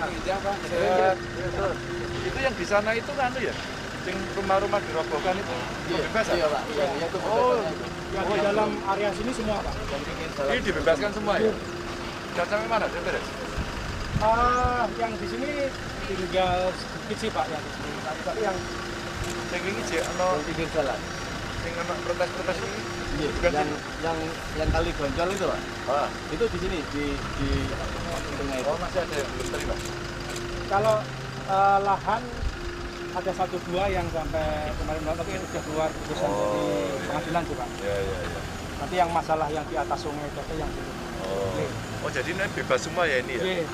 Eh, itu yang di sana itu kan ya yang rumah-rumah dirobohkan itu iya, dibebaskan. Ya? iya, pak. Iya, iya itu oh, oh dalam area sini semua pak? Ini dibebaskan semua ya? Dan sampai mana sih beres ah yang di sini tinggal sedikit sih pak yang di sini. Tapi yang yang ini sih atau pinggir jalan sing ono protes-protes ini. Iya, Bukan yang yang yang kali gonjol itu Pak. Ah. Itu di sini di di itu. Oh, masih ada yang belum terima. kalau eh, lahan ada satu dua yang sampai kemarin malam tapi sudah keluar putusan Oh, dari iya. pengadilan tuh Pak. Ya, ya, ya. Nanti yang masalah yang di atas sungai itu yang belum. Oh. Oke. oh, jadi ini bebas semua ya ini ya? Nanti.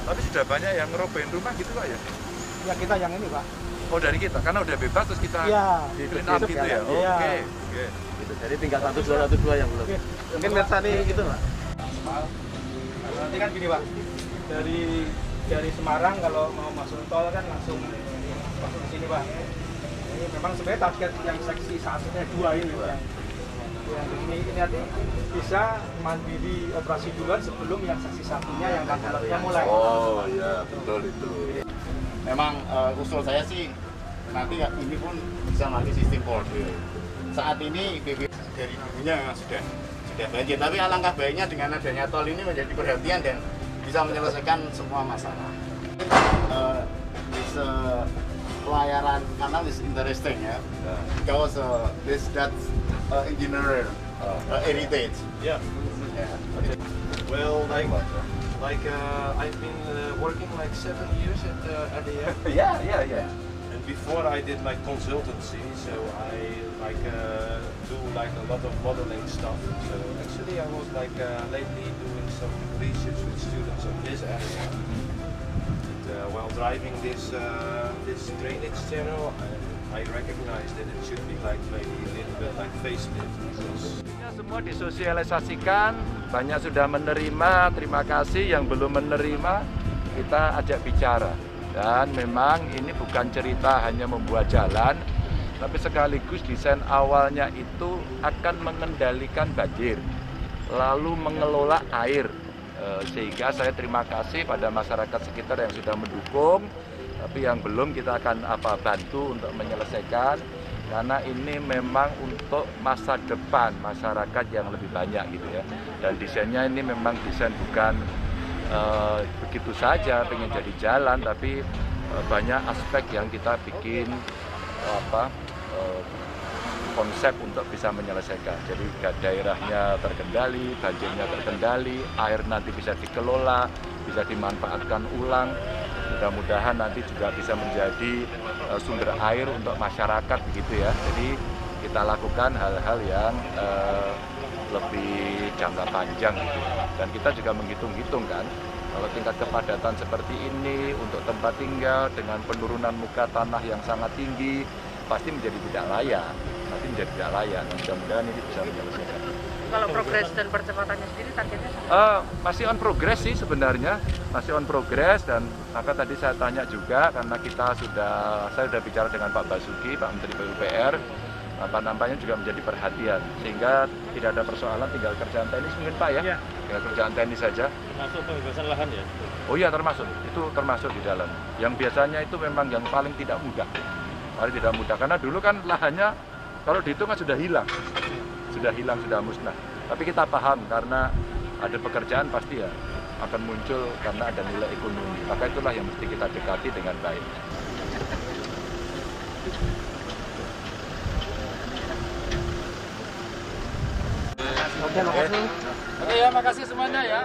Tapi sudah banyak yang ngerobohin rumah gitu Pak ya? Ya kita yang ini Pak. Oh, dari kita? Karena udah bebas terus kita Iya. di clean up gitu ya? Oh, Iya. Oke, oke. Gitu. Jadi tinggal satu dua satu dua yang belum. Oke. Mungkin Mersani gitu Pak. Nanti kan gini Pak. Dari dari Semarang kalau mau masuk tol kan langsung masuk ke sini Pak. Ini memang sebenarnya target yang seksi satunya dua ini Pak. Yang ini, ini nanti bisa mandiri operasi duluan sebelum yang seksi satunya yang laki-lakinya mulai. Oh, ya, betul itu. Memang eh, usul saya sih nanti ya ini pun bisa pakai sistem border. Saat ini BB dari dulunya sudah sudah banjir, tapi alangkah baiknya dengan adanya tol ini menjadi perhatian dan bisa menyelesaikan semua masalah. Eh, this uh, pelayaran kanal is interesting ya, because uh, this that uh, engineer uh, heritage. Yeah. Yeah. Well, like like uh, I've been uh, working like seven years at uh, ADM, Ya, ya, ya. and before I did like consultancy, so I like uh, do like a lot of modeling stuff. So actually, I was like uh, lately doing some research with students of this area. And, uh, while driving this uh, this drainage channel, I, I recognized that it should be like maybe a little bit like Semua disosialisasikan, banyak sudah menerima, terima kasih. Yang belum menerima, kita ajak bicara. Dan memang ini bukan cerita hanya membuat jalan, tapi sekaligus desain awalnya itu akan mengendalikan banjir, lalu mengelola air. Eh, Sehingga saya terima kasih pada masyarakat sekitar yang sudah mendukung, tapi yang belum kita akan apa bantu untuk menyelesaikan. Karena ini memang untuk masa depan masyarakat yang lebih banyak gitu ya. Dan desainnya ini memang desain bukan eh, begitu saja pengen jadi jalan. Tapi eh, banyak aspek yang kita bikin eh, apa konsep untuk bisa menyelesaikan jadi daerahnya terkendali banjirnya terkendali air nanti bisa dikelola bisa dimanfaatkan ulang mudah-mudahan nanti juga bisa menjadi eh, sumber air untuk masyarakat begitu ya. Jadi kita lakukan hal-hal yang eh, lebih jangka panjang gitu. Dan kita juga menghitung-hitung kan kalau tingkat kepadatan seperti ini untuk tempat tinggal dengan penurunan muka tanah yang sangat tinggi pasti menjadi tidak layak. Nanti menjadi tidak layak. Mudah-mudahan ini bisa menyelesaikan. Kalau progres dan percepatannya sendiri targetnya Eh, masih on progress sih sebenarnya. Masih on progress dan maka tadi saya tanya juga karena kita sudah saya sudah bicara dengan Pak Basuki Pak Menteri PUPR apa nampaknya juga menjadi perhatian. Sehingga tidak ada persoalan tinggal kerjaan teknis mungkin Pak ya? Iya. tinggal kerjaan teknis saja. Masuk pembebasan lahan ya. oh iya termasuk. Itu termasuk di dalam. Yang biasanya itu memang yang paling tidak mudah. Paling tidak mudah. Karena dulu kan lahannya kalau dihitung kan sudah hilang. Sudah hilang sudah musnah. Tapi kita paham karena ada pekerjaan pasti ya akan muncul karena ada nilai ekonomi. Maka itulah yang mesti kita dekati dengan baik. Oke, makasih. oke ya makasih semuanya ya